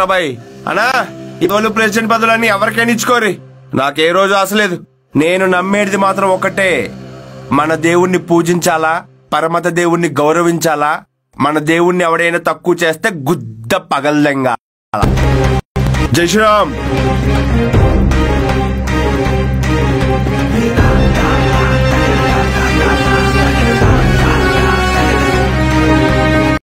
Bye? అనా ఇవాళ president పదవులన్నీ ఎవరికైనా ఇచ్చుకోరి నాకే రోజు ఆశలేదు నేను నమ్మేది మాత్రం ఒకటే మన దేవుణ్ణి పూజించాలా? పరమత దేవుణ్ణి గౌరవించాలా? మన దేవుణ్ణి ఎవడైనా తక్కువ చేస్తే గుద్ద పగల్దెంగా జై శ్రీరామ్.